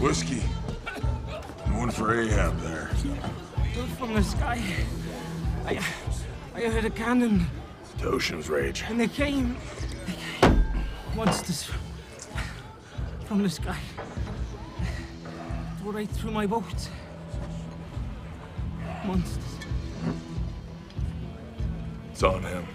Whiskey. One for Ahab there. From the sky. I, I heard a cannon, The ocean's rage. and they came. They came. Monsters from, from the sky. Tore right through my boat. Monsters. It's on him.